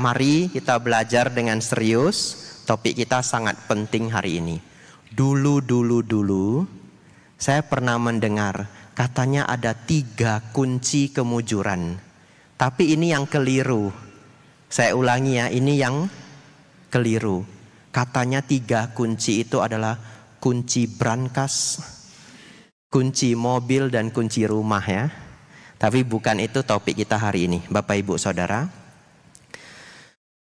Mari kita belajar dengan serius. Topik kita sangat penting hari ini. Dulu, dulu, dulu, saya pernah mendengar katanya ada tiga kunci kemujuran. Tapi ini yang keliru. Saya ulangi ya, ini yang keliru. Katanya tiga kunci itu adalah kunci brankas, kunci mobil dan kunci rumah ya. Tapi bukan itu topik kita hari ini, Bapak Ibu Saudara.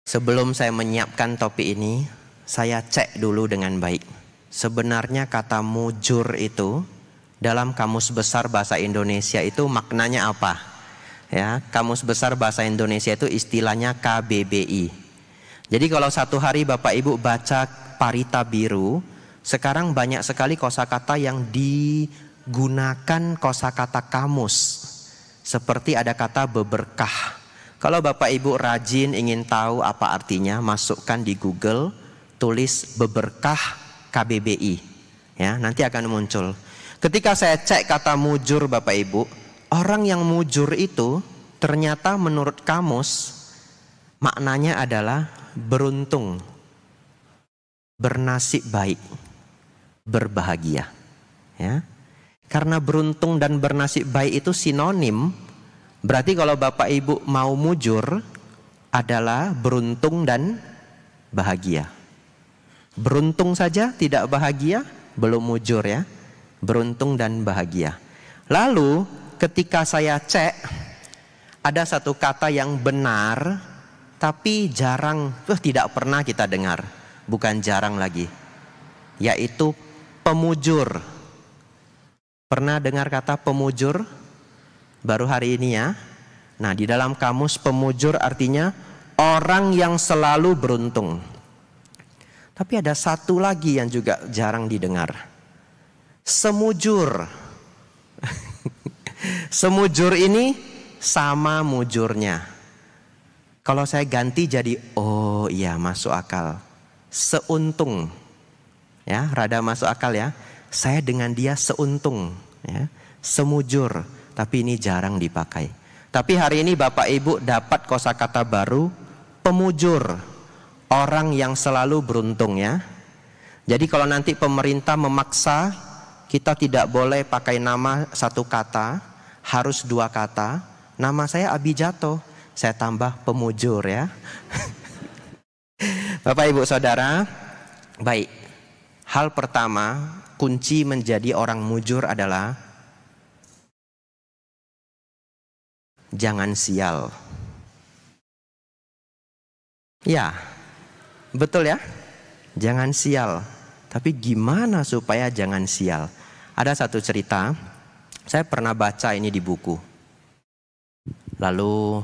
Sebelum saya menyiapkan topik ini, saya cek dulu dengan baik. Sebenarnya kata mujur itu dalam kamus besar bahasa Indonesia itu maknanya apa? Ya, kamus besar bahasa Indonesia itu istilahnya KBBI. Jadi kalau satu hari Bapak Ibu baca Parita Biru, sekarang banyak sekali kosakata yang digunakan kosakata kamus. Seperti ada kata beberkah, kalau Bapak Ibu rajin ingin tahu apa artinya, masukkan di Google, tulis beberkah KBBI. Ya, nanti akan muncul. Ketika saya cek kata mujur Bapak Ibu, orang yang mujur itu ternyata menurut kamus maknanya adalah beruntung, bernasib baik, berbahagia. Ya. Karena beruntung dan bernasib baik itu sinonim Berarti kalau Bapak Ibu mau mujur adalah beruntung dan bahagia. Beruntung saja tidak bahagia, belum mujur ya. Beruntung dan bahagia. Lalu ketika saya cek ada satu kata yang benar tapi jarang, uh, tidak pernah kita dengar. Bukan jarang lagi. Yaitu pemujur. Pernah dengar kata pemujur? Baru hari ini ya. Nah, di dalam kamus pemujur artinya orang yang selalu beruntung. Tapi ada satu lagi yang juga jarang didengar. Semujur. Semujur ini sama mujurnya. Kalau saya ganti jadi oh iya masuk akal. Seuntung. Ya, rada masuk akal ya. Saya dengan dia seuntung, ya. Semujur tapi ini jarang dipakai. Tapi hari ini Bapak Ibu dapat kosakata baru pemujur, orang yang selalu beruntung ya. Jadi kalau nanti pemerintah memaksa kita tidak boleh pakai nama satu kata, harus dua kata. Nama saya Abijato, saya tambah pemujur ya. Bapak Ibu Saudara, baik. Hal pertama, kunci menjadi orang mujur adalah jangan sial. Ya, betul ya? Jangan sial. Tapi gimana supaya jangan sial? Ada satu cerita, saya pernah baca ini di buku. Lalu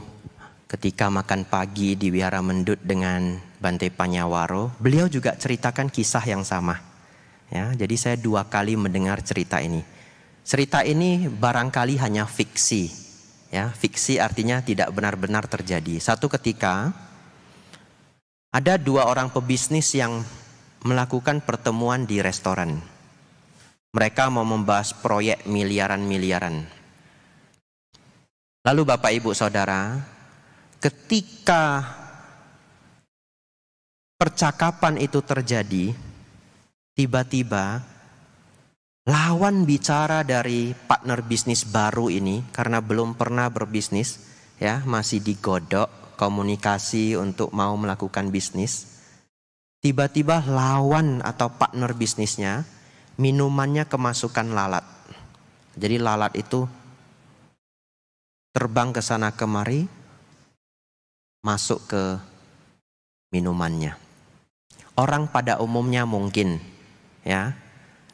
ketika makan pagi di Wihara Mendut dengan Bante Panyawaro, beliau juga ceritakan kisah yang sama. Ya, jadi saya dua kali mendengar cerita ini. Cerita ini barangkali hanya fiksi, Ya, fiksi artinya tidak benar-benar terjadi. Satu ketika ada dua orang pebisnis yang melakukan pertemuan di restoran. Mereka mau membahas proyek miliaran-miliaran. Lalu Bapak Ibu Saudara, ketika percakapan itu terjadi, tiba-tiba lawan bicara dari partner bisnis baru ini karena belum pernah berbisnis ya masih digodok komunikasi untuk mau melakukan bisnis. Tiba-tiba lawan atau partner bisnisnya minumannya kemasukan lalat. Jadi lalat itu terbang ke sana kemari masuk ke minumannya. Orang pada umumnya mungkin ya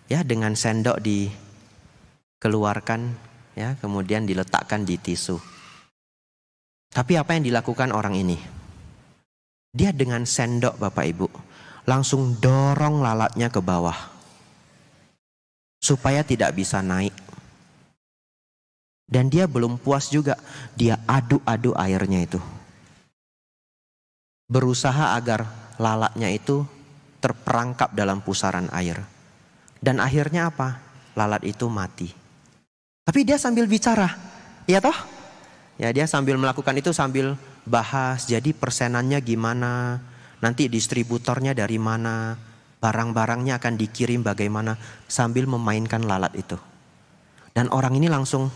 ya dengan sendok dikeluarkan ya kemudian diletakkan di tisu. Tapi apa yang dilakukan orang ini? Dia dengan sendok Bapak Ibu langsung dorong lalatnya ke bawah supaya tidak bisa naik. Dan dia belum puas juga, dia aduk-aduk airnya itu. Berusaha agar lalatnya itu terperangkap dalam pusaran air. Dan akhirnya apa? Lalat itu mati. Tapi dia sambil bicara. Ya toh? Ya dia sambil melakukan itu sambil bahas jadi persenannya gimana, nanti distributornya dari mana, barang-barangnya akan dikirim bagaimana sambil memainkan lalat itu. Dan orang ini langsung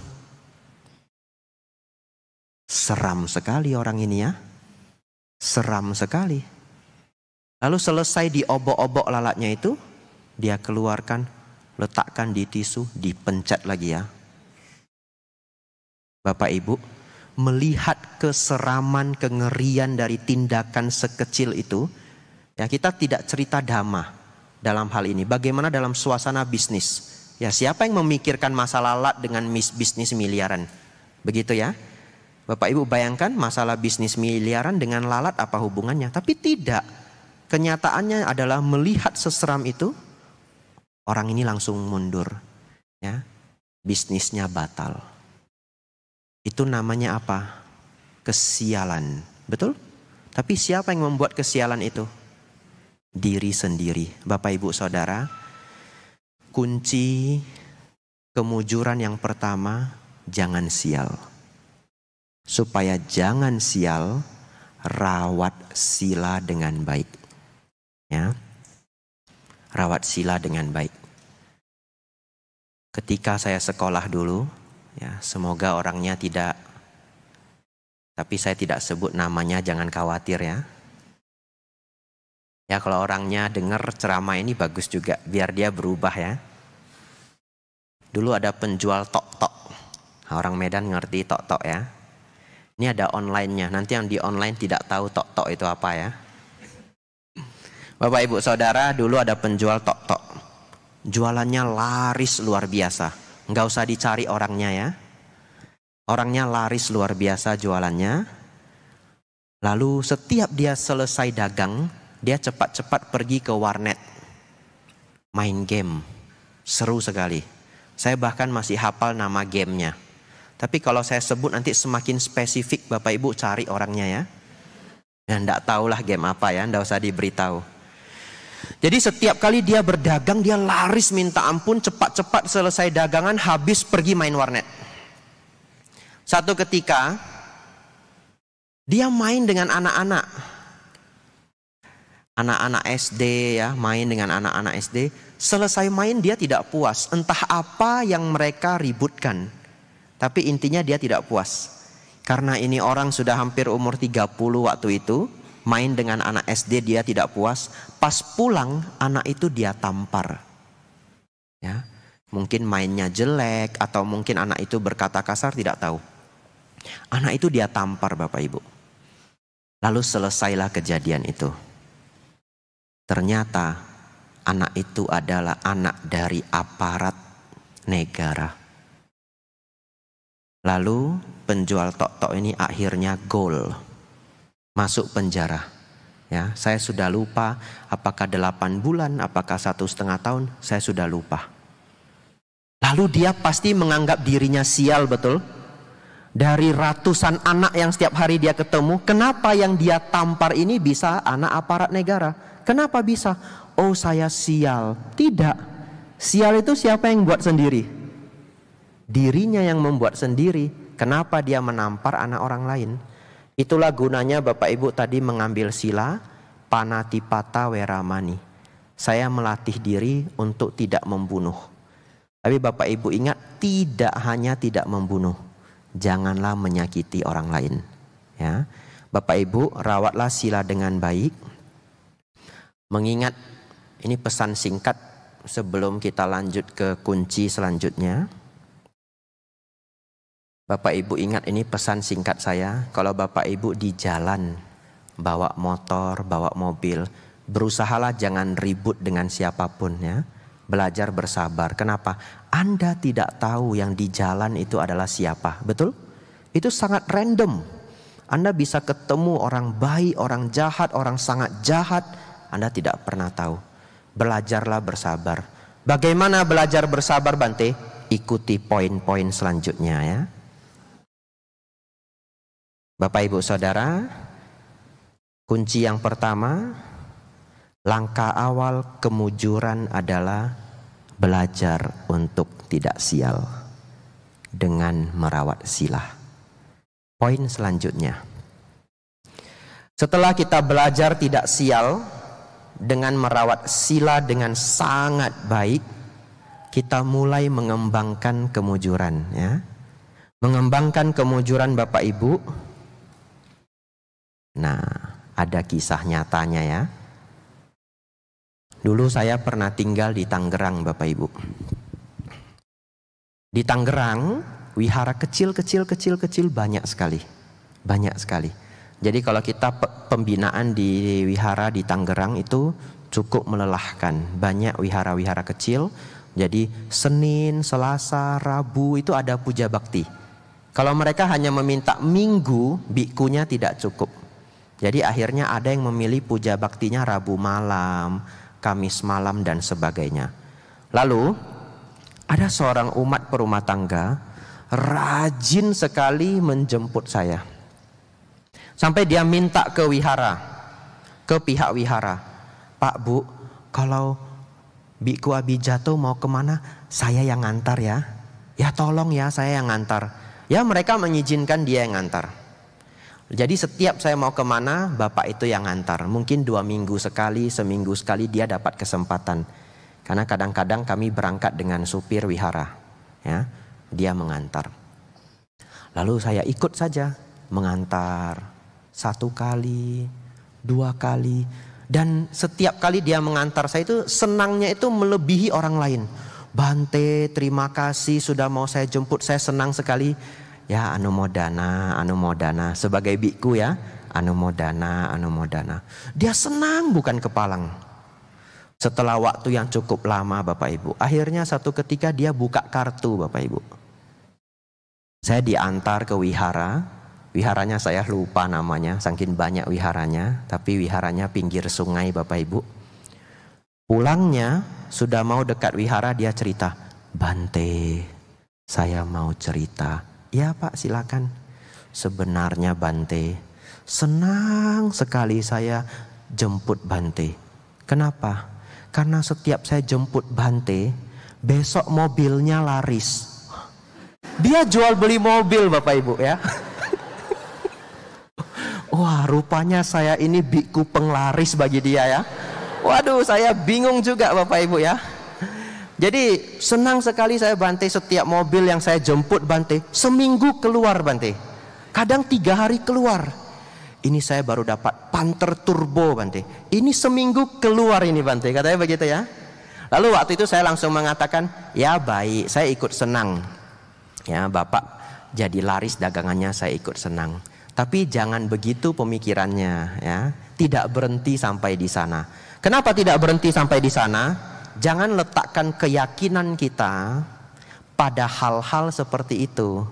seram sekali orang ini ya. Seram sekali. Lalu selesai diobok-obok lalatnya itu, dia keluarkan, letakkan di tisu, dipencet lagi ya. Bapak Ibu, melihat keseraman, kengerian dari tindakan sekecil itu, ya kita tidak cerita dhamma dalam hal ini. Bagaimana dalam suasana bisnis? Ya siapa yang memikirkan masalah lalat dengan bisnis miliaran? Begitu ya. Bapak Ibu bayangkan masalah bisnis miliaran dengan lalat apa hubungannya? Tapi tidak. Kenyataannya adalah melihat seseram itu, orang ini langsung mundur. Ya, bisnisnya batal. Itu namanya apa? Kesialan. Betul? Tapi siapa yang membuat kesialan itu? Diri sendiri. Bapak Ibu Saudara, kunci kemujuran yang pertama, jangan sial. Supaya jangan sial, rawat sila dengan baik. Ya. Rawat sila dengan baik. Ketika saya sekolah dulu, Ya, semoga orangnya tidak tapi saya tidak sebut namanya, jangan khawatir ya. Ya kalau orangnya dengar ceramah ini bagus juga, biar dia berubah ya. Dulu ada penjual tok-tok. Orang Medan ngerti tok-tok ya. Ini ada online-nya, nanti yang di online tidak tahu tok-tok itu apa ya. Bapak ibu saudara dulu ada penjual tok-tok. Jualannya laris luar biasa Nggak usah dicari orangnya ya. Orangnya laris luar biasa jualannya. Lalu setiap dia selesai dagang, dia cepat-cepat pergi ke warnet. Main game. Seru sekali. Saya bahkan masih hafal nama gamenya. Tapi kalau saya sebut nanti semakin spesifik Bapak Ibu cari orangnya ya. Ya enggak tahulah game apa ya, enggak usah diberitahu. Jadi setiap kali dia berdagang dia laris minta ampun cepat-cepat selesai dagangan habis pergi main warnet. Satu ketika dia main dengan anak-anak. Anak-anak SD ya, main dengan anak-anak SD. Selesai main dia tidak puas. Entah apa yang mereka ributkan. Tapi intinya dia tidak puas. Karena ini orang sudah hampir umur 30 waktu itu main dengan anak SD dia tidak puas, pas pulang anak itu dia tampar. Ya. Mungkin mainnya jelek atau mungkin anak itu berkata kasar tidak tahu. Anak itu dia tampar Bapak Ibu. Lalu selesailah kejadian itu. Ternyata anak itu adalah anak dari aparat negara. Lalu penjual tok-tok ini akhirnya gol masuk penjara. Ya, saya sudah lupa apakah delapan bulan, apakah satu setengah tahun, saya sudah lupa. Lalu dia pasti menganggap dirinya sial betul. Dari ratusan anak yang setiap hari dia ketemu, kenapa yang dia tampar ini bisa anak aparat negara? Kenapa bisa? Oh saya sial. Tidak. Sial itu siapa yang buat sendiri? Dirinya yang membuat sendiri. Kenapa dia menampar anak orang lain? Itulah gunanya Bapak Ibu tadi mengambil sila panatipata weramani. Saya melatih diri untuk tidak membunuh. Tapi Bapak Ibu ingat tidak hanya tidak membunuh. Janganlah menyakiti orang lain. Ya. Bapak Ibu rawatlah sila dengan baik. Mengingat ini pesan singkat sebelum kita lanjut ke kunci selanjutnya. Bapak Ibu ingat ini pesan singkat saya. Kalau Bapak Ibu di jalan bawa motor, bawa mobil, berusahalah jangan ribut dengan siapa pun ya. Belajar bersabar. Kenapa? Anda tidak tahu yang di jalan itu adalah siapa. Betul? Itu sangat random. Anda bisa ketemu orang baik, orang jahat, orang sangat jahat. Anda tidak pernah tahu. Belajarlah bersabar. Bagaimana belajar bersabar Bante? Ikuti poin-poin selanjutnya ya. Bapak Ibu Saudara, kunci yang pertama, langkah awal kemujuran adalah belajar untuk tidak sial dengan merawat sila. Poin selanjutnya, Setelah kita belajar tidak sial dengan merawat sila dengan sangat baik, kita mulai mengembangkan kemujuran ya. Mengembangkan kemujuran Bapak Ibu. Nah, ada kisah nyatanya ya. Dulu saya pernah tinggal di Tangerang Bapak Ibu. Di Tangerang, wihara kecil-kecil kecil-kecil banyak sekali. Banyak sekali. Jadi kalau kita pembinaan di wihara di Tangerang itu cukup melelahkan. Banyak wihara-wihara kecil. Jadi Senin, Selasa, Rabu itu ada puja bakti. Kalau mereka hanya meminta minggu, bikunya tidak cukup. Jadi akhirnya ada yang memilih puja baktinya Rabu malam, Kamis malam dan sebagainya. Lalu ada seorang umat perumah tangga rajin sekali menjemput saya. Sampai dia minta ke wihara, ke pihak wihara. Pak Bu, kalau Biku Abijato mau ke mana, saya yang ngantar ya. Ya tolong ya, saya yang ngantar. Ya mereka mengizinkan dia yang ngantar. Jadi setiap saya mau ke mana, bapak itu yang ngantar. Mungkin dua minggu sekali, seminggu sekali dia dapat kesempatan. Karena kadang-kadang kami berangkat dengan supir wihara. Ya, dia mengantar. Lalu saya ikut saja mengantar satu kali, dua kali. Dan setiap kali dia mengantar saya itu senangnya itu melebihi orang lain. Bante, terima kasih sudah mau saya jemput. Saya senang sekali ya anumodana, anumodana sebagai biku ya, anumodana, anumodana. Dia senang bukan kepalang. Setelah waktu yang cukup lama Bapak Ibu, akhirnya satu ketika dia buka kartu Bapak Ibu. Saya diantar ke wihara, wiharanya saya lupa namanya, saking banyak wiharanya, tapi wiharanya pinggir sungai Bapak Ibu. Pulangnya sudah mau dekat wihara dia cerita, Bante, saya mau cerita Ya Pak silakan. Sebenarnya Bante, senang sekali saya jemput Bante. Kenapa? Karena setiap saya jemput Bante, besok mobilnya laris. Dia jual beli mobil Bapak Ibu ya. Wah rupanya saya ini biku penglaris bagi dia ya. Waduh saya bingung juga Bapak Ibu ya. Jadi senang sekali saya Bante setiap mobil yang saya jemput Bante seminggu keluar Bante. Kadang tiga hari keluar. Ini saya baru dapat Panther Turbo Bante. Ini seminggu keluar ini Bante. Katanya begitu ya. Lalu waktu itu saya langsung mengatakan, ya baik, saya ikut senang. Ya Bapak jadi laris dagangannya saya ikut senang. Tapi jangan begitu pemikirannya ya. Tidak berhenti sampai di sana. Kenapa tidak berhenti sampai di sana? Jangan letakkan keyakinan kita pada hal-hal seperti itu.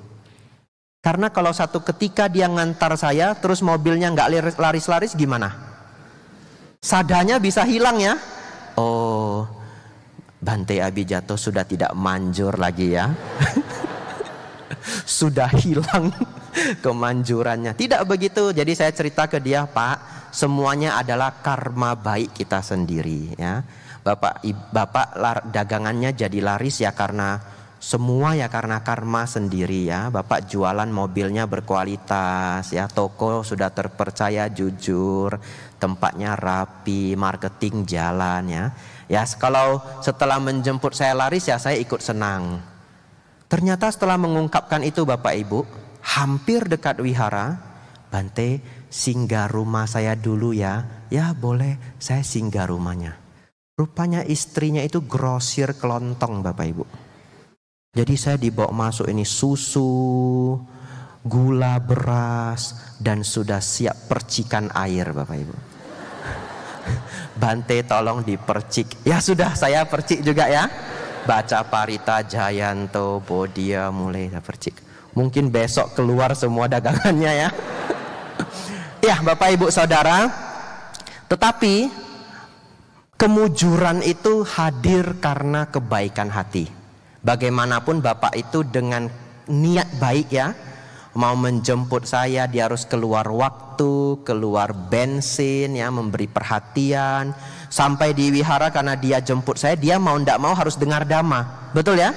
Karena kalau satu ketika dia ngantar saya, terus mobilnya nggak laris-laris gimana? Sadanya bisa hilang ya. Oh, Bante Abijato sudah tidak manjur lagi ya. sudah hilang kemanjurannya. Tidak begitu. Jadi saya cerita ke dia, Pak, semuanya adalah karma baik kita sendiri ya. Bapak Bapak dagangannya jadi laris ya karena semua ya karena karma sendiri ya. Bapak jualan mobilnya berkualitas ya, toko sudah terpercaya jujur, tempatnya rapi, marketing jalan ya. Ya kalau setelah menjemput saya laris ya saya ikut senang. Ternyata setelah mengungkapkan itu Bapak Ibu, hampir dekat wihara, Bante singgah rumah saya dulu ya. Ya boleh, saya singgah rumahnya. Rupanya istrinya itu grosir kelontong Bapak Ibu. Jadi saya dibawa masuk ini susu, gula beras, dan sudah siap percikan air Bapak Ibu. Bante tolong dipercik. Ya sudah saya percik juga ya. Baca Parita Jayanto Bodia mulai percik. Mungkin besok keluar semua dagangannya ya. ya Bapak Ibu Saudara. Tetapi Kemujuran itu hadir karena kebaikan hati. Bagaimanapun Bapak itu dengan niat baik ya, mau menjemput saya dia harus keluar waktu, keluar bensin ya, memberi perhatian. Sampai di wihara karena dia jemput saya, dia mau ndak mau harus dengar dhamma. Betul ya?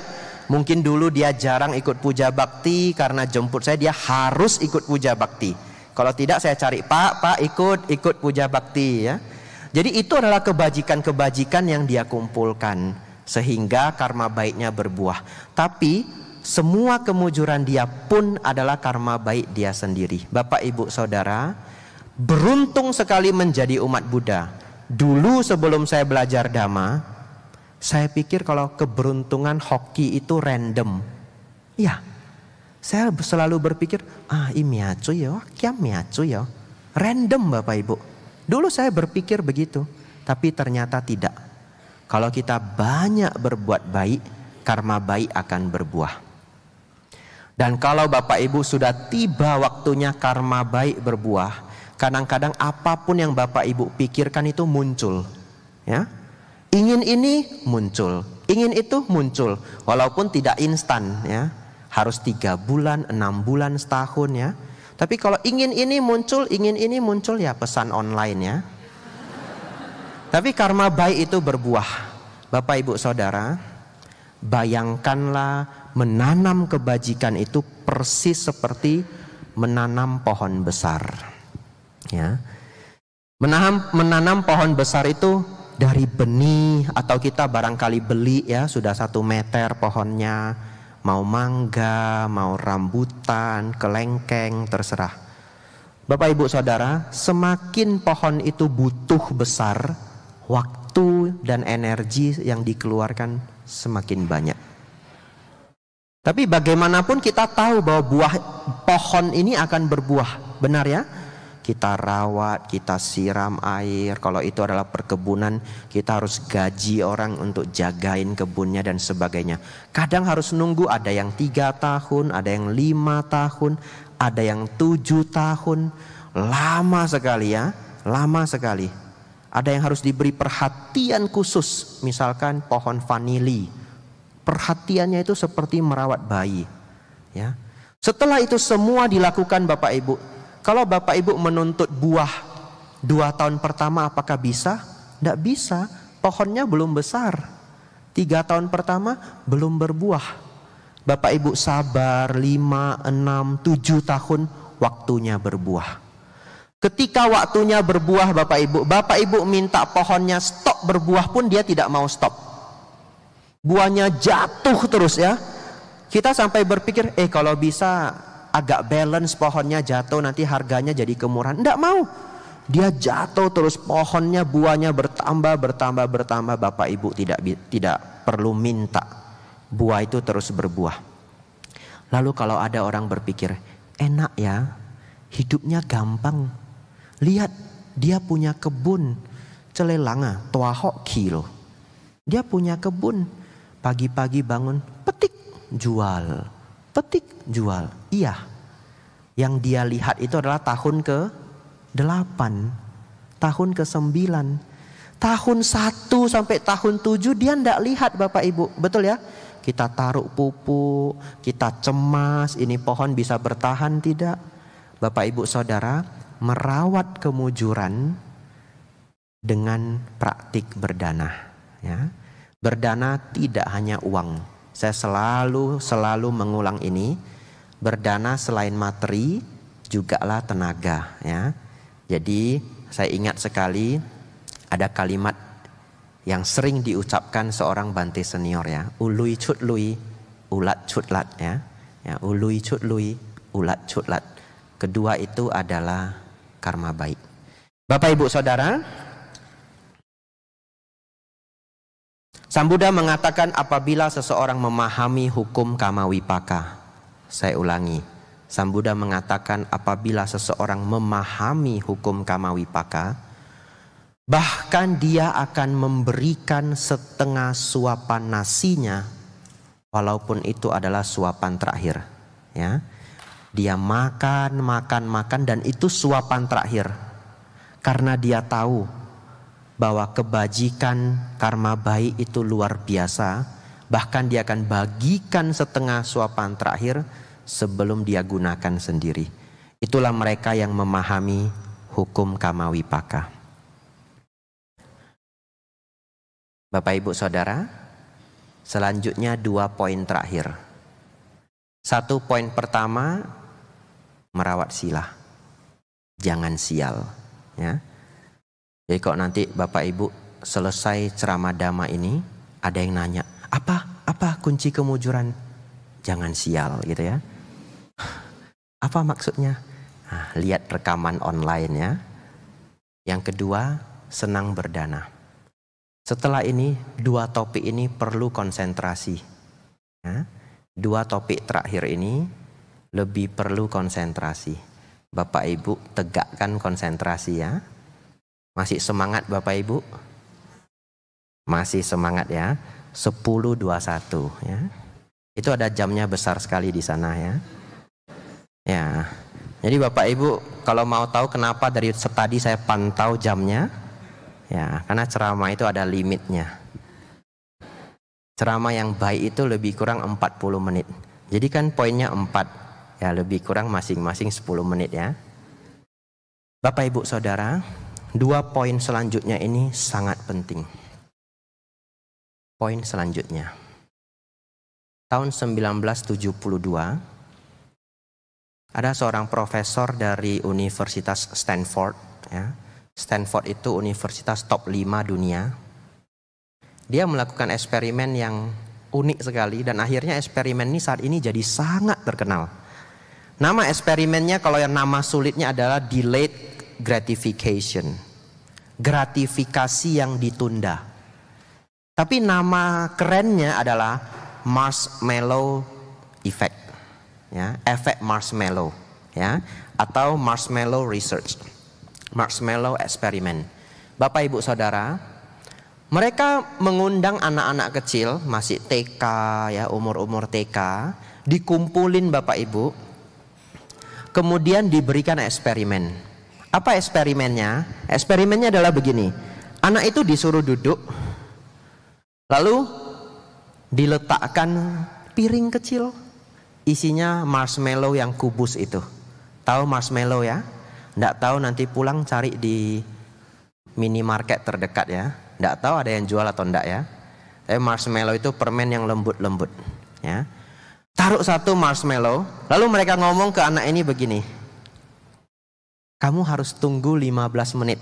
Mungkin dulu dia jarang ikut puja bakti karena jemput saya dia harus ikut puja bakti. Kalau tidak saya cari Pak, Pak ikut ikut puja bakti ya. Jadi itu adalah kebajikan-kebajikan yang dia kumpulkan sehingga karma baiknya berbuah. Tapi semua kemujuran dia pun adalah karma baik dia sendiri. Bapak, Ibu, Saudara, beruntung sekali menjadi umat Buddha. Dulu sebelum saya belajar dhamma, saya pikir kalau keberuntungan hoki itu random. Ya, saya selalu berpikir, ah ini miacu ya, kia miacu ya. Random Bapak Ibu. Dulu saya berpikir begitu, tapi ternyata tidak. Kalau kita banyak berbuat baik, karma baik akan berbuah. Dan kalau Bapak Ibu sudah tiba waktunya karma baik berbuah, kadang-kadang apa pun yang Bapak Ibu pikirkan itu muncul. Ya. Ingin ini muncul, ingin itu muncul, walaupun tidak instan ya. Harus tiga bulan, enam bulan, setahun ya tapi kalau ingin ini muncul, ingin ini muncul ya pesan online ya. Tapi karma baik itu berbuah. Bapak Ibu Saudara, bayangkanlah menanam kebajikan itu persis seperti menanam pohon besar. Ya. Menanam menanam pohon besar itu dari benih atau kita barangkali beli ya sudah satu meter pohonnya mau mangga, mau rambutan, kelengkeng, terserah. Bapak Ibu Saudara, semakin pohon itu butuh besar, waktu dan energi yang dikeluarkan semakin banyak. Tapi bagaimanapun kita tahu bahwa buah pohon ini akan berbuah, benar ya? Kita rawat, kita siram air. Kalau itu adalah perkebunan, kita harus gaji orang untuk jagain kebunnya dan sebagainya. Kadang harus nunggu ada yang tiga tahun, ada yang lima tahun, ada yang tujuh tahun. Lama sekali ya, lama sekali. Ada yang harus diberi perhatian khusus, misalkan pohon vanili. Perhatiannya itu seperti merawat bayi. Ya. Setelah itu semua dilakukan Bapak Ibu, kalau Bapak Ibu menuntut buah dua tahun pertama apakah bisa? Tidak bisa, pohonnya belum besar. Tiga tahun pertama belum berbuah. Bapak Ibu sabar lima, enam, tujuh tahun waktunya berbuah. Ketika waktunya berbuah Bapak Ibu, Bapak Ibu minta pohonnya stop berbuah pun dia tidak mau stop. Buahnya jatuh terus ya. Kita sampai berpikir, eh kalau bisa agak balance pohonnya jatuh nanti harganya jadi kemurahan. Tidak mau. Dia jatuh terus pohonnya buahnya bertambah bertambah bertambah Bapak Ibu tidak tidak perlu minta. Buah itu terus berbuah. Lalu kalau ada orang berpikir, enak ya, hidupnya gampang. Lihat, dia punya kebun, celelanga, tuahok kilo. Dia punya kebun, pagi-pagi bangun, petik, jual petik jual. Iya. Yang dia lihat itu adalah tahun ke delapan, tahun ke sembilan, tahun satu sampai tahun tujuh dia tidak lihat Bapak Ibu, betul ya? Kita taruh pupuk, kita cemas, ini pohon bisa bertahan tidak? Bapak Ibu Saudara, merawat kemujuran dengan praktik berdana, ya. Berdana tidak hanya uang, saya selalu selalu mengulang ini. Berdana selain materi juga lah tenaga ya. Jadi saya ingat sekali ada kalimat yang sering diucapkan seorang bante senior ya. Ului cut lui, ulat cut lat ya. Ya, ului cut lui, ulat cut lat. Kedua itu adalah karma baik. Bapak Ibu Saudara, Sang Buddha mengatakan apabila seseorang memahami hukum kama wipaka. Saya ulangi. Sang Buddha mengatakan apabila seseorang memahami hukum kama wipaka, bahkan dia akan memberikan setengah suapan nasinya walaupun itu adalah suapan terakhir, ya. Dia makan, makan, makan dan itu suapan terakhir. Karena dia tahu bahwa kebajikan karma baik itu luar biasa, bahkan dia akan bagikan setengah suapan terakhir sebelum dia gunakan sendiri. Itulah mereka yang memahami hukum kama wipaka. Bapak Ibu Saudara, selanjutnya dua poin terakhir. Satu poin pertama merawat sila. jangan sial. Ya. Jadi kok nanti Bapak Ibu selesai ceramah dama ini, ada yang nanya, apa apa kunci kemujuran? Jangan sial gitu ya. Apa maksudnya? Nah, lihat rekaman online ya. Yang kedua, senang berdana. Setelah ini, dua topik ini perlu konsentrasi. Ya. Dua topik terakhir ini lebih perlu konsentrasi. Bapak Ibu tegakkan konsentrasi ya. Masih semangat Bapak Ibu? Masih semangat ya. 10.21 ya. Itu ada jamnya besar sekali di sana ya. Ya. Jadi Bapak Ibu kalau mau tahu kenapa dari tadi saya pantau jamnya ya, karena ceramah itu ada limitnya. Ceramah yang baik itu lebih kurang 40 menit. Jadi kan poinnya 4. Ya, lebih kurang masing-masing 10 menit ya. Bapak Ibu Saudara, Dua poin selanjutnya ini sangat penting. Poin selanjutnya. Tahun 1972 ada seorang profesor dari Universitas Stanford ya. Stanford itu universitas top 5 dunia. Dia melakukan eksperimen yang unik sekali dan akhirnya eksperimen ini saat ini jadi sangat terkenal. Nama eksperimennya kalau yang nama sulitnya adalah delayed gratification. Gratifikasi yang ditunda. Tapi nama kerennya adalah marshmallow effect. Ya, efek marshmallow, ya, atau marshmallow research. Marshmallow experiment. Bapak Ibu Saudara, mereka mengundang anak-anak kecil masih TK ya, umur-umur TK, dikumpulin Bapak Ibu. Kemudian diberikan eksperimen. Apa eksperimennya? Eksperimennya adalah begini. Anak itu disuruh duduk, lalu diletakkan piring kecil, isinya marshmallow yang kubus itu. Tahu marshmallow ya? Tidak tahu nanti pulang cari di minimarket terdekat ya. Tidak tahu ada yang jual atau tidak ya. Tapi marshmallow itu permen yang lembut-lembut. Ya. Taruh satu marshmallow, lalu mereka ngomong ke anak ini begini, kamu harus tunggu 15 menit.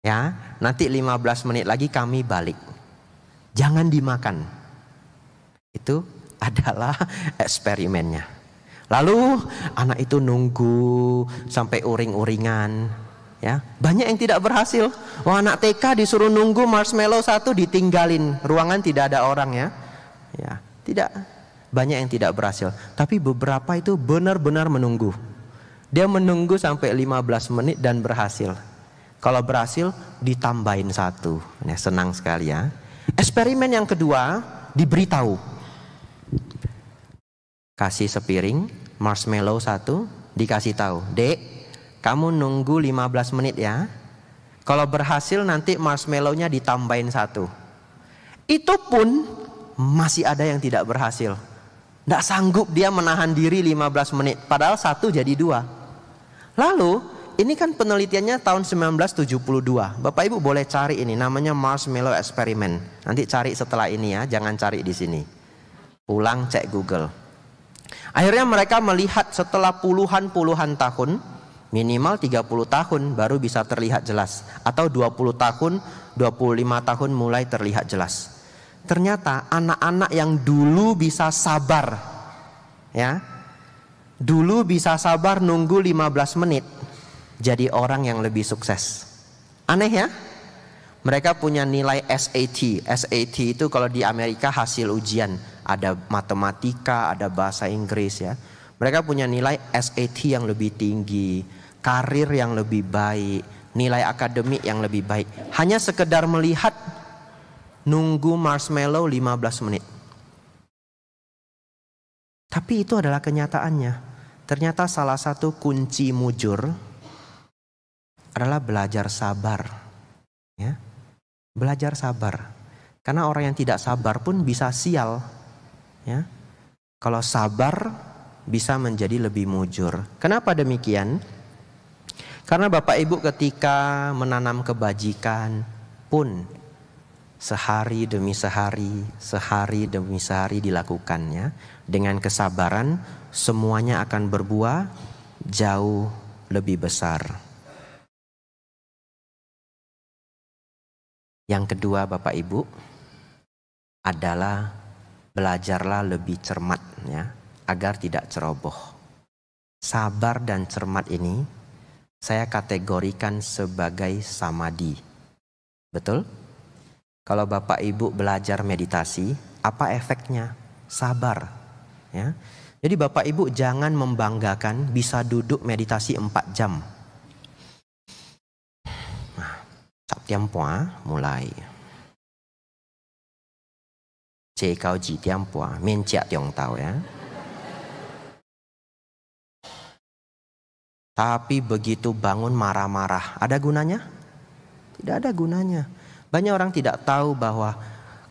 Ya, nanti 15 menit lagi kami balik. Jangan dimakan. Itu adalah eksperimennya. Lalu anak itu nunggu sampai uring-uringan. Ya, banyak yang tidak berhasil. Wah, anak TK disuruh nunggu marshmallow satu ditinggalin. Ruangan tidak ada orang ya. Ya, tidak banyak yang tidak berhasil. Tapi beberapa itu benar-benar menunggu. Dia menunggu sampai 15 menit dan berhasil. Kalau berhasil ditambahin satu. Nah, senang sekali ya. Eksperimen yang kedua diberitahu. Kasih sepiring marshmallow satu, dikasih tahu, "Dek, kamu nunggu 15 menit ya. Kalau berhasil nanti marshmallownya ditambahin satu." Itu pun masih ada yang tidak berhasil. Tidak sanggup dia menahan diri 15 menit. Padahal satu jadi dua. Lalu ini kan penelitiannya tahun 1972. Bapak Ibu boleh cari ini namanya Marshmallow Experiment. Nanti cari setelah ini ya, jangan cari di sini. Pulang cek Google. Akhirnya mereka melihat setelah puluhan-puluhan tahun, minimal 30 tahun baru bisa terlihat jelas atau 20 tahun, 25 tahun mulai terlihat jelas. Ternyata anak-anak yang dulu bisa sabar ya, Dulu bisa sabar nunggu 15 menit jadi orang yang lebih sukses. Aneh ya? Mereka punya nilai SAT. SAT itu kalau di Amerika hasil ujian, ada matematika, ada bahasa Inggris ya. Mereka punya nilai SAT yang lebih tinggi, karir yang lebih baik, nilai akademik yang lebih baik. Hanya sekedar melihat nunggu marshmallow 15 menit. Tapi itu adalah kenyataannya. Ternyata salah satu kunci mujur adalah belajar sabar. Ya. Belajar sabar. Karena orang yang tidak sabar pun bisa sial. Ya. Kalau sabar bisa menjadi lebih mujur. Kenapa demikian? Karena Bapak Ibu ketika menanam kebajikan pun sehari demi sehari, sehari demi sehari dilakukannya dengan kesabaran semuanya akan berbuah jauh lebih besar. Yang kedua, Bapak Ibu, adalah belajarlah lebih cermat ya, agar tidak ceroboh. Sabar dan cermat ini saya kategorikan sebagai samadi. Betul? Kalau Bapak Ibu belajar meditasi, apa efeknya? Sabar. Ya. Jadi Bapak Ibu jangan membanggakan bisa duduk meditasi 4 jam. Nah, tiam mulai. Cek kau ji tiam pua, mencak tiong tahu ya. Tapi begitu bangun marah-marah, ada gunanya? Tidak ada gunanya. Banyak orang tidak tahu bahwa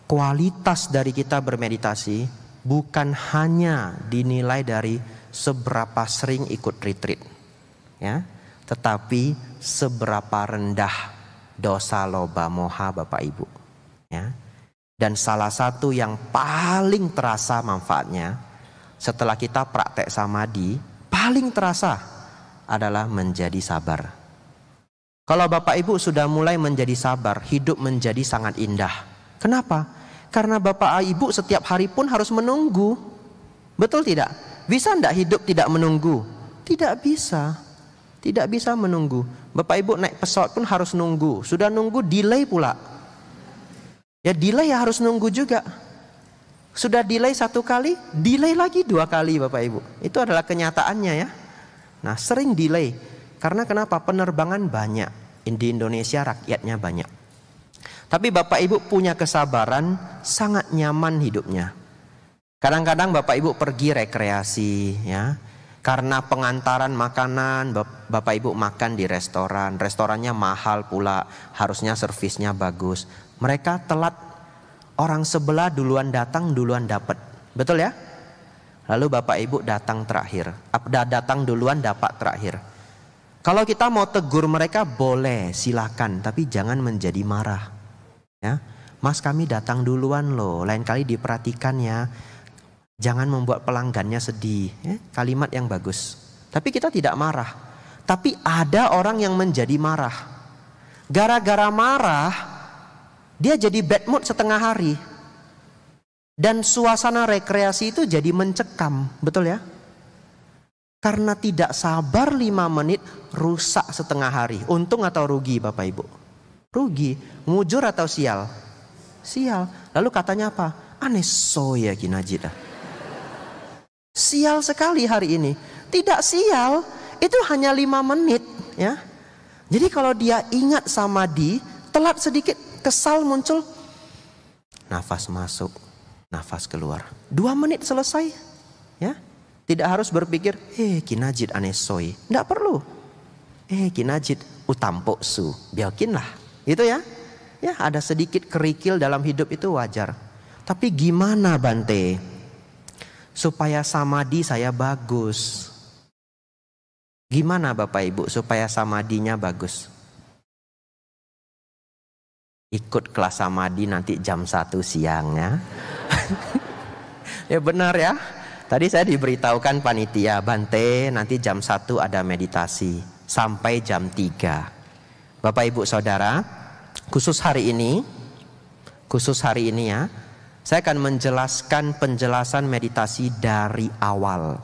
kualitas dari kita bermeditasi bukan hanya dinilai dari seberapa sering ikut retreat. Ya, tetapi seberapa rendah dosa loba moha Bapak Ibu. Ya. Dan salah satu yang paling terasa manfaatnya setelah kita praktek samadhi, paling terasa adalah menjadi sabar. Kalau Bapak Ibu sudah mulai menjadi sabar, hidup menjadi sangat indah. Kenapa? Karena Bapak Ibu setiap hari pun harus menunggu. Betul tidak? Bisa tidak hidup tidak menunggu? Tidak bisa. Tidak bisa menunggu. Bapak Ibu naik pesawat pun harus nunggu. Sudah nunggu delay pula. Ya delay ya harus nunggu juga. Sudah delay satu kali, delay lagi dua kali Bapak Ibu. Itu adalah kenyataannya ya. Nah sering delay karena kenapa penerbangan banyak di Indonesia rakyatnya banyak. Tapi Bapak Ibu punya kesabaran sangat nyaman hidupnya. Kadang-kadang Bapak Ibu pergi rekreasi ya. Karena pengantaran makanan Bapak Ibu makan di restoran, restorannya mahal pula, harusnya servisnya bagus. Mereka telat orang sebelah duluan datang, duluan dapat. Betul ya? Lalu Bapak Ibu datang terakhir. Datang duluan dapat terakhir. Kalau kita mau tegur mereka boleh silakan. Tapi jangan menjadi marah. Ya, Mas kami datang duluan loh. Lain kali diperhatikan ya. Jangan membuat pelanggannya sedih. Ya, kalimat yang bagus. Tapi kita tidak marah. Tapi ada orang yang menjadi marah. Gara-gara marah, dia jadi bad mood setengah hari. Dan suasana rekreasi itu jadi mencekam, betul ya? Karena tidak sabar lima menit, rusak setengah hari. Untung atau rugi Bapak Ibu? Rugi. Mujur atau sial? Sial. Lalu katanya apa? Aneh soya kinajida. Sial sekali hari ini. Tidak sial, itu hanya lima menit ya. Jadi kalau dia ingat sama di, telat sedikit, kesal muncul, nafas masuk, nafas keluar. Dua menit selesai. Ya, tidak harus berpikir, eh kinajit anesoi. Tidak perlu. Eh kinajit utampok su. Biakinlah. Itu ya. Ya ada sedikit kerikil dalam hidup itu wajar. Tapi gimana Bante? Supaya samadi saya bagus. Gimana Bapak Ibu supaya samadinya bagus? Ikut kelas samadi nanti jam 1 siang ya. ya benar ya. Tadi saya diberitahukan panitia Bante nanti jam 1 ada meditasi sampai jam 3. Bapak Ibu Saudara, khusus hari ini khusus hari ini ya, saya akan menjelaskan penjelasan meditasi dari awal.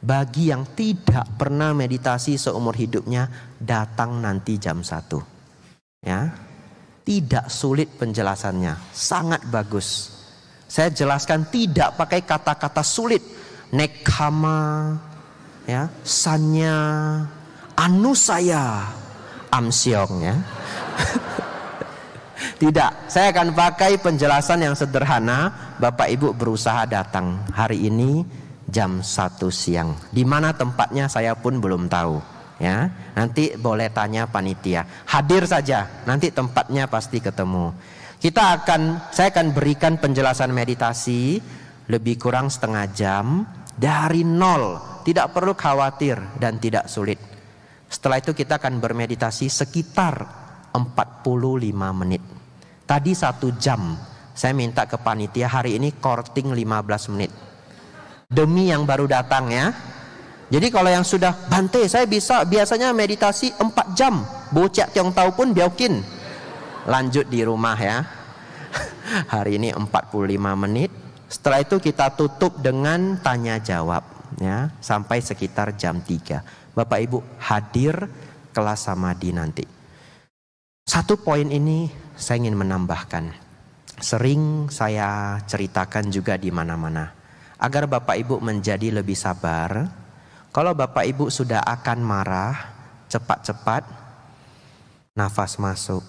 Bagi yang tidak pernah meditasi seumur hidupnya, datang nanti jam 1. Ya. Tidak sulit penjelasannya, sangat bagus. Saya jelaskan tidak pakai kata-kata sulit. Nekama, ya, sanya, anusaya, amsyong ya. Tidak, saya akan pakai penjelasan yang sederhana. Bapak Ibu berusaha datang hari ini jam 1 siang. Di mana tempatnya saya pun belum tahu. Ya, nanti boleh tanya panitia. Hadir saja, nanti tempatnya pasti ketemu. Kita akan, saya akan berikan penjelasan meditasi lebih kurang setengah jam dari nol. Tidak perlu khawatir dan tidak sulit. Setelah itu kita akan bermeditasi sekitar 45 menit. Tadi satu jam. Saya minta ke panitia hari ini korting 15 menit. Demi yang baru datang ya. Jadi kalau yang sudah Bante saya bisa biasanya meditasi 4 jam. Bocak tiong tahu pun biaukin. Lanjut di rumah ya. Hari ini 45 menit. Setelah itu kita tutup dengan tanya jawab ya sampai sekitar jam 3. Bapak Ibu hadir kelas samadhi nanti. Satu poin ini saya ingin menambahkan. Sering saya ceritakan juga di mana-mana agar Bapak Ibu menjadi lebih sabar kalau Bapak Ibu sudah akan marah, cepat-cepat nafas masuk,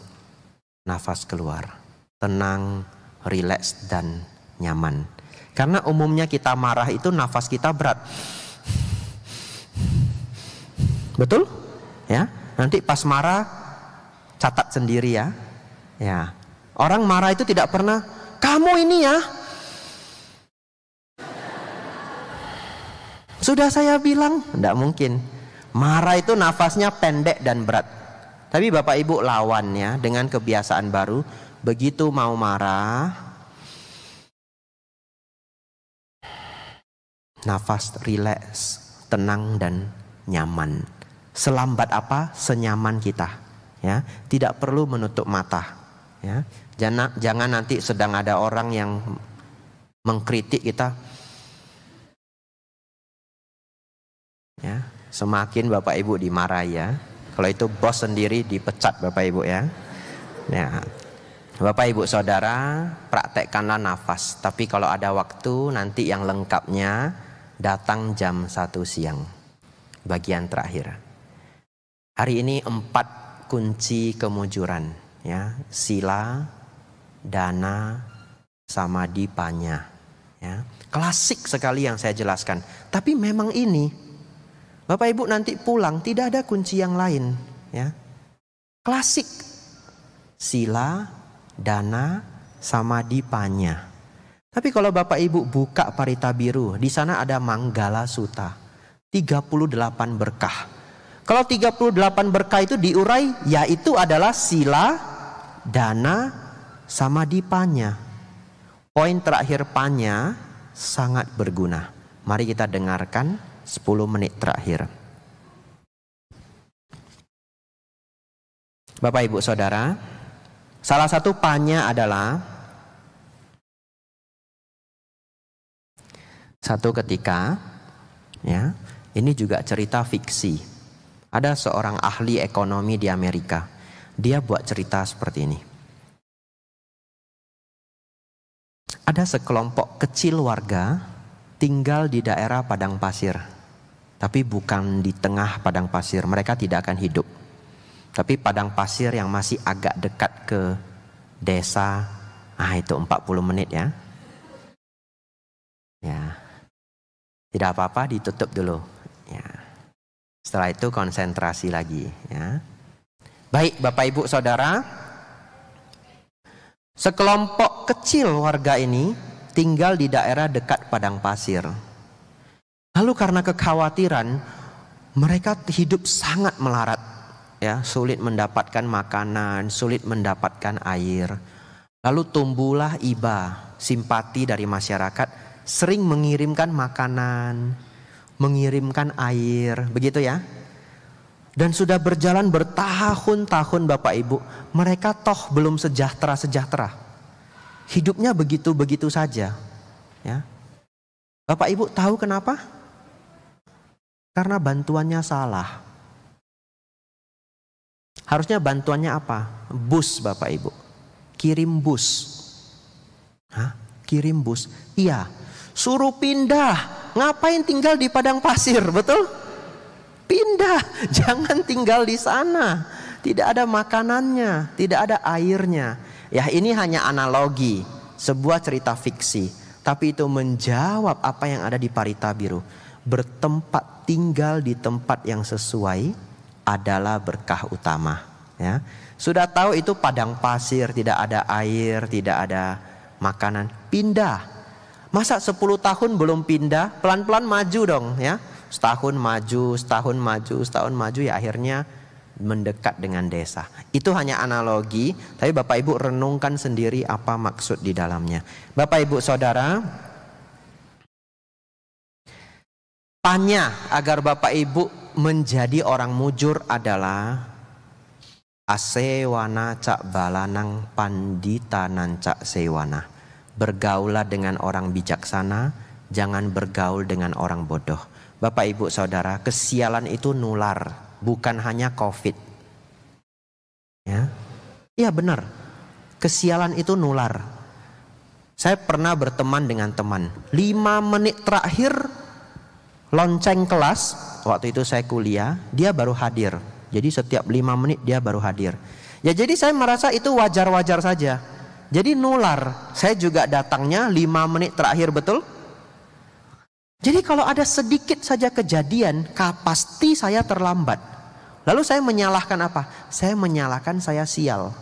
nafas keluar. Tenang, rileks dan nyaman. Karena umumnya kita marah itu nafas kita berat. Betul? Ya. Nanti pas marah catat sendiri ya. Ya. Orang marah itu tidak pernah kamu ini ya Sudah saya bilang, tidak mungkin. Marah itu nafasnya pendek dan berat. Tapi Bapak Ibu lawannya dengan kebiasaan baru. Begitu mau marah, nafas rileks, tenang dan nyaman. Selambat apa? Senyaman kita. Ya, tidak perlu menutup mata. Ya, jangan jangan nanti sedang ada orang yang mengkritik kita, Ya, semakin Bapak Ibu dimarahi ya. Kalau itu bos sendiri dipecat Bapak Ibu ya. Ya. Bapak Ibu Saudara, praktekkanlah nafas. Tapi kalau ada waktu nanti yang lengkapnya datang jam 1 siang. Bagian terakhir. Hari ini empat kunci kemujuran ya. Sila, dana, samadhi, panya. Ya. Klasik sekali yang saya jelaskan. Tapi memang ini Bapak Ibu nanti pulang tidak ada kunci yang lain, ya. Klasik. Sila, dana, sama dipanya. Tapi kalau Bapak Ibu buka parita biru, di sana ada Manggala Suta. 38 berkah. Kalau 38 berkah itu diurai, yaitu adalah sila, dana, sama dipanya. Poin terakhir panya sangat berguna. Mari kita dengarkan 10 menit terakhir. Bapak Ibu Saudara, salah satu panya adalah satu ketika ya, ini juga cerita fiksi. Ada seorang ahli ekonomi di Amerika. Dia buat cerita seperti ini. Ada sekelompok kecil warga tinggal di daerah padang pasir tapi bukan di tengah padang pasir. Mereka tidak akan hidup. Tapi padang pasir yang masih agak dekat ke desa, ah itu 40 menit ya. Ya. Tidak apa-apa ditutup dulu. Ya. Setelah itu konsentrasi lagi ya. Baik Bapak Ibu Saudara, sekelompok kecil warga ini tinggal di daerah dekat padang pasir. Lalu karena kekhawatiran, mereka hidup sangat melarat, ya, sulit mendapatkan makanan, sulit mendapatkan air. Lalu tumbuhlah iba, simpati dari masyarakat, sering mengirimkan makanan, mengirimkan air, begitu ya. Dan sudah berjalan bertahun-tahun Bapak Ibu, mereka toh belum sejahtera-sejahtera. Hidupnya begitu-begitu saja, ya. Bapak Ibu tahu kenapa? Karena bantuannya salah. Harusnya bantuannya apa? Bus Bapak Ibu. Kirim bus. Hah? Kirim bus. Iya. Suruh pindah. Ngapain tinggal di padang pasir, betul? Pindah. Jangan tinggal di sana. Tidak ada makanannya, tidak ada airnya. Ya ini hanya analogi, sebuah cerita fiksi. Tapi itu menjawab apa yang ada di Parita Biru bertempat tinggal di tempat yang sesuai adalah berkah utama ya sudah tahu itu padang pasir tidak ada air tidak ada makanan pindah masa 10 tahun belum pindah pelan-pelan maju dong ya. Setahun maju setahun maju setahun maju ya akhirnya mendekat dengan desa. Itu hanya analogi tapi Bapak Ibu renungkan sendiri apa maksud di dalamnya. Bapak Ibu Saudara Panya agar Bapak Ibu menjadi orang mujur adalah Asewana cak balanang pandita nancak sewana. Bergaulah dengan orang bijaksana, jangan bergaul dengan orang bodoh. Bapak ibu saudara, kesialan itu nular, bukan hanya covid. Ya, iya benar. Kesialan itu nular. Saya pernah berteman dengan teman. Lima menit terakhir lonceng kelas, waktu itu saya kuliah, dia baru hadir jadi setiap lima menit dia baru hadir. Ya jadi saya merasa itu wajar-wajar saja. Jadi nular. Saya juga datangnya lima menit terakhir betul. Jadi kalau ada sedikit saja kejadian, pasti saya terlambat. Lalu saya menyalahkan apa? Saya menyalahkan saya sial.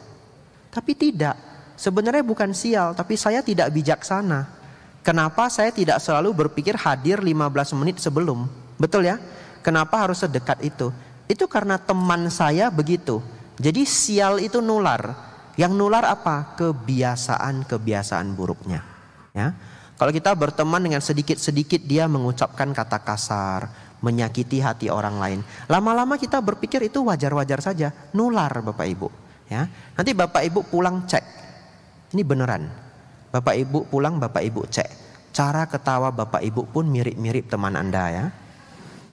Tapi tidak. Sebenarnya bukan sial, tapi saya tidak bijaksana. Kenapa saya tidak selalu berpikir hadir 15 menit sebelum? Betul ya? Kenapa harus sedekat itu? Itu karena teman saya begitu. Jadi sial itu nular. Yang nular apa? Kebiasaan-kebiasaan buruknya. Ya. Kalau kita berteman dengan sedikit-sedikit dia mengucapkan kata kasar, menyakiti hati orang lain. Lama-lama kita berpikir itu wajar-wajar saja, nular Bapak Ibu. Ya. Nanti Bapak Ibu pulang cek. Ini beneran. Bapak Ibu pulang Bapak Ibu cek. Cara ketawa Bapak Ibu pun mirip-mirip teman Anda ya.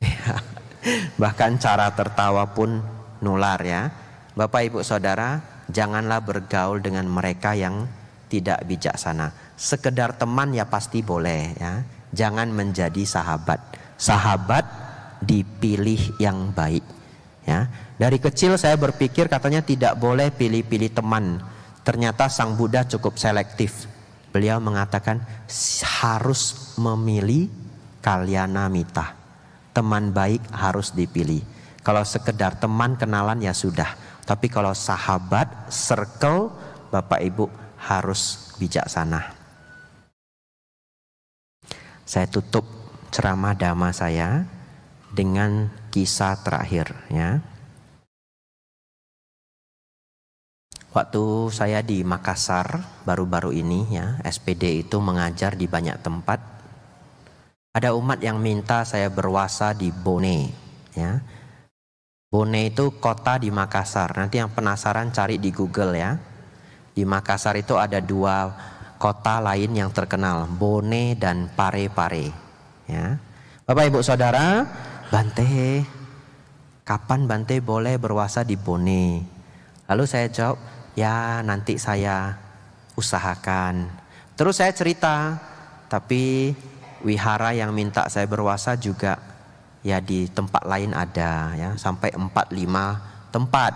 Bahkan cara tertawa pun nular ya. Bapak Ibu Saudara, janganlah bergaul dengan mereka yang tidak bijaksana. Sekedar teman ya pasti boleh ya. Jangan menjadi sahabat. Sahabat dipilih yang baik. Ya. Dari kecil saya berpikir katanya tidak boleh pilih-pilih teman. Ternyata Sang Buddha cukup selektif. Beliau mengatakan harus memilih kalyana mita teman baik harus dipilih. Kalau sekedar teman kenalan ya sudah. Tapi kalau sahabat, circle, Bapak Ibu harus bijaksana. Saya tutup ceramah dhamma saya dengan kisah terakhir ya. Waktu saya di Makassar baru-baru ini ya, SPD itu mengajar di banyak tempat ada umat yang minta saya berwasa di Bone, ya. Bone itu kota di Makassar. Nanti yang penasaran cari di Google ya. Di Makassar itu ada dua kota lain yang terkenal, Bone dan Pare-Pare. Ya. Bapak Ibu Saudara, Bante, kapan Bante boleh berwasa di Bone? Lalu saya jawab, ya nanti saya usahakan. Terus saya cerita, tapi wihara yang minta saya berwasa juga ya di tempat lain ada ya sampai 4 5 tempat.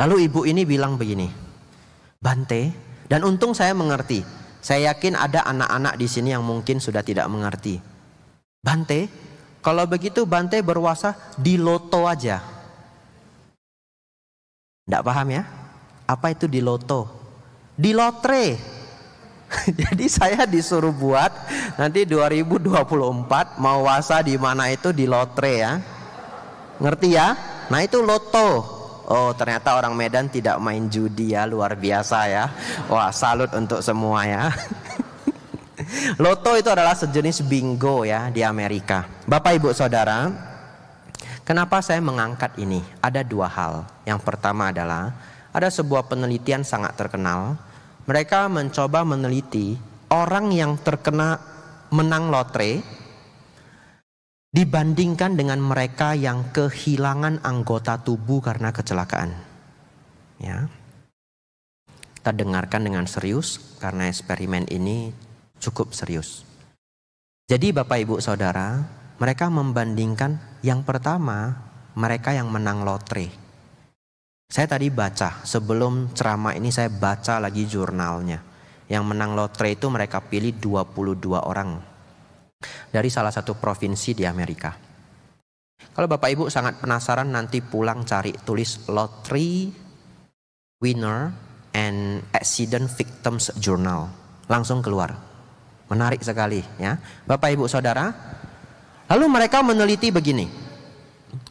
Lalu ibu ini bilang begini, Bante, dan untung saya mengerti. Saya yakin ada anak-anak di sini yang mungkin sudah tidak mengerti. Bante, kalau begitu Bante berwasa di loto aja. Tidak paham ya? Apa itu di loto? Di lotre. Jadi saya disuruh buat nanti 2024 mau wasa di mana itu di lotre ya. Ngerti ya? Nah itu loto. Oh ternyata orang Medan tidak main judi ya luar biasa ya. Wah salut untuk semua ya. Loto itu adalah sejenis bingo ya di Amerika. Bapak Ibu Saudara, kenapa saya mengangkat ini? Ada dua hal. Yang pertama adalah ada sebuah penelitian sangat terkenal mereka mencoba meneliti orang yang terkena menang lotre dibandingkan dengan mereka yang kehilangan anggota tubuh karena kecelakaan. Ya. Kita dengarkan dengan serius karena eksperimen ini cukup serius. Jadi Bapak Ibu Saudara, mereka membandingkan yang pertama mereka yang menang lotre. Saya tadi baca, sebelum ceramah ini saya baca lagi jurnalnya. Yang menang lotre itu mereka pilih 22 orang. Dari salah satu provinsi di Amerika. Kalau Bapak Ibu sangat penasaran nanti pulang cari tulis lottery winner and accident victims journal. Langsung keluar. Menarik sekali ya. Bapak Ibu Saudara. Lalu mereka meneliti begini.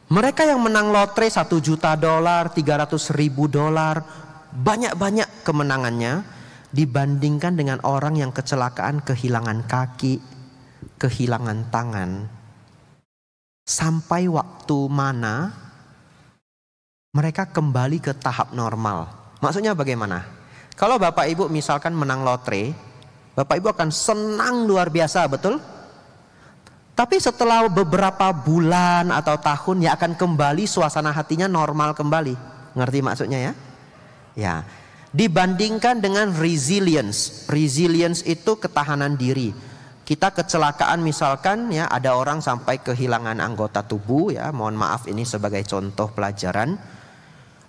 Mereka yang menang lotre 1 juta dolar, 300 ribu dolar, banyak-banyak kemenangannya dibandingkan dengan orang yang kecelakaan kehilangan kaki, kehilangan tangan, sampai waktu mana mereka kembali ke tahap normal. Maksudnya bagaimana? Kalau Bapak Ibu misalkan menang lotre, Bapak Ibu akan senang luar biasa, betul? Tapi setelah beberapa bulan atau tahun ya akan kembali suasana hatinya normal kembali. Ngerti maksudnya ya? Ya. Dibandingkan dengan resilience. Resilience itu ketahanan diri kita kecelakaan misalkan ya ada orang sampai kehilangan anggota tubuh ya mohon maaf ini sebagai contoh pelajaran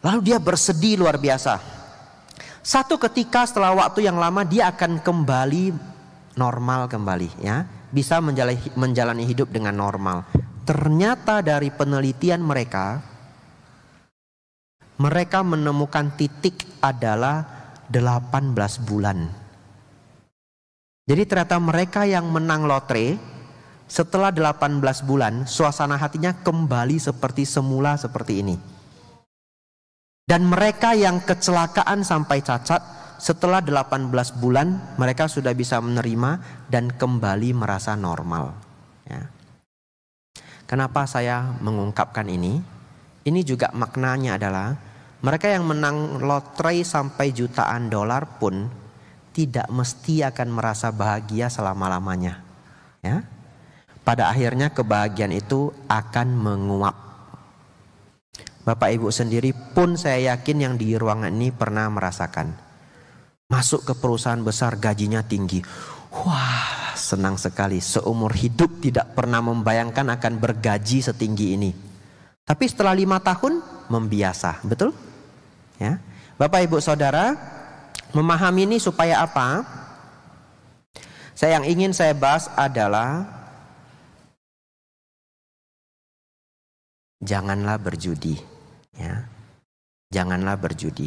lalu dia bersedih luar biasa satu ketika setelah waktu yang lama dia akan kembali normal kembali ya. Bisa menjalani, menjalani hidup dengan normal. Ternyata dari penelitian mereka mereka menemukan titik adalah 18 bulan. Jadi ternyata mereka yang menang lotre setelah 18 bulan suasana hatinya kembali seperti semula seperti ini. Dan mereka yang kecelakaan sampai cacat setelah 18 bulan mereka sudah bisa menerima dan kembali merasa normal. Ya. Kenapa saya mengungkapkan ini? Ini juga maknanya adalah mereka yang menang lotre sampai jutaan dolar pun tidak mesti akan merasa bahagia selama-lamanya. Ya. Pada akhirnya kebahagiaan itu akan menguap. Bapak Ibu sendiri pun saya yakin yang di ruangan ini pernah merasakan. Masuk ke perusahaan besar gajinya tinggi. Wah, senang sekali. Seumur hidup tidak pernah membayangkan akan bergaji setinggi ini. Tapi setelah lima tahun membiasa, betul? Ya, Bapak Ibu Saudara, Memahami ini supaya apa? Saya yang ingin saya bahas adalah janganlah berjudi, ya. Janganlah berjudi.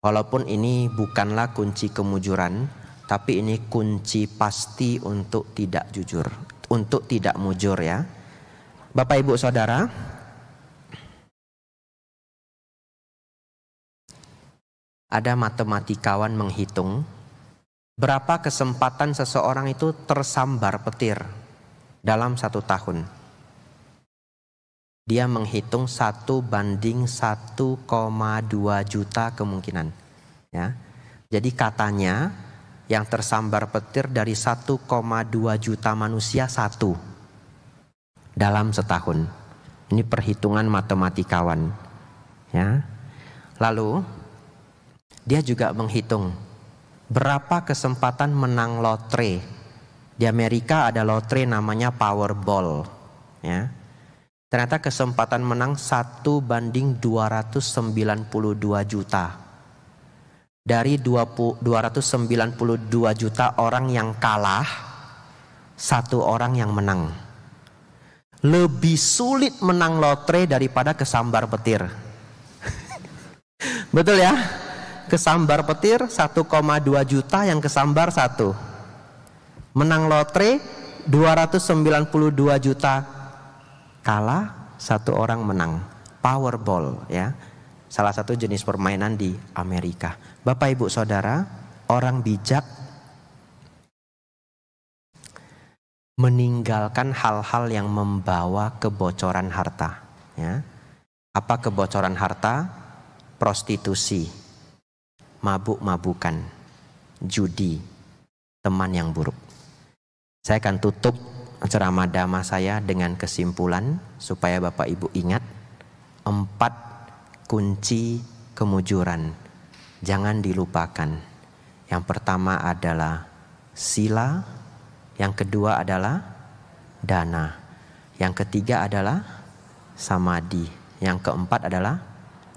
Walaupun ini bukanlah kunci kemujuran, tapi ini kunci pasti untuk tidak jujur, untuk tidak mujur ya. Bapak Ibu Saudara, ada matematikawan menghitung berapa kesempatan seseorang itu tersambar petir dalam satu tahun. Dia menghitung satu banding 1,2 juta kemungkinan. Ya. Jadi katanya yang tersambar petir dari 1,2 juta manusia satu dalam setahun. Ini perhitungan matematikawan. Ya. Lalu dia juga menghitung berapa kesempatan menang lotre. Di Amerika ada lotre namanya Powerball. Ya. Ternyata kesempatan menang satu banding 292 juta. Dari 20, 292 juta orang yang kalah, satu orang yang menang. Lebih sulit menang lotre daripada kesambar petir. Betul ya? kesambar petir 1,2 juta yang kesambar satu menang lotre 292 juta kalah satu orang menang. Powerball ya. Salah satu jenis permainan di Amerika. Bapak Ibu Saudara orang bijak meninggalkan hal-hal yang membawa kebocoran harta ya. Apa kebocoran harta? Prostitusi mabuk-mabukan, judi, teman yang buruk. Saya akan tutup ceramah dhamma saya dengan kesimpulan supaya Bapak Ibu ingat empat kunci kemujuran. Jangan dilupakan. Yang pertama adalah sila, yang kedua adalah dana, yang ketiga adalah samadhi, yang keempat adalah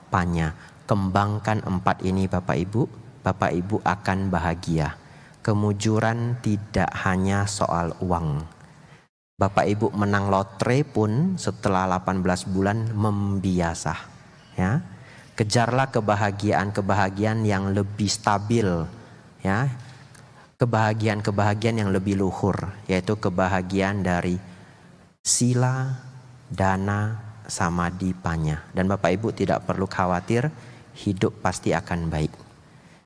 panya. Kembangkan empat ini Bapak Ibu, Bapak Ibu akan bahagia. Kemujuran tidak hanya soal uang. Bapak Ibu menang lotre pun setelah 18 bulan membiasa. Ya. Kejarlah kebahagiaan-kebahagiaan yang lebih stabil. Ya. Kebahagiaan-kebahagiaan yang lebih luhur. Yaitu kebahagiaan dari sila, dana, sama dipanya. Dan Bapak Ibu tidak perlu khawatir hidup pasti akan baik.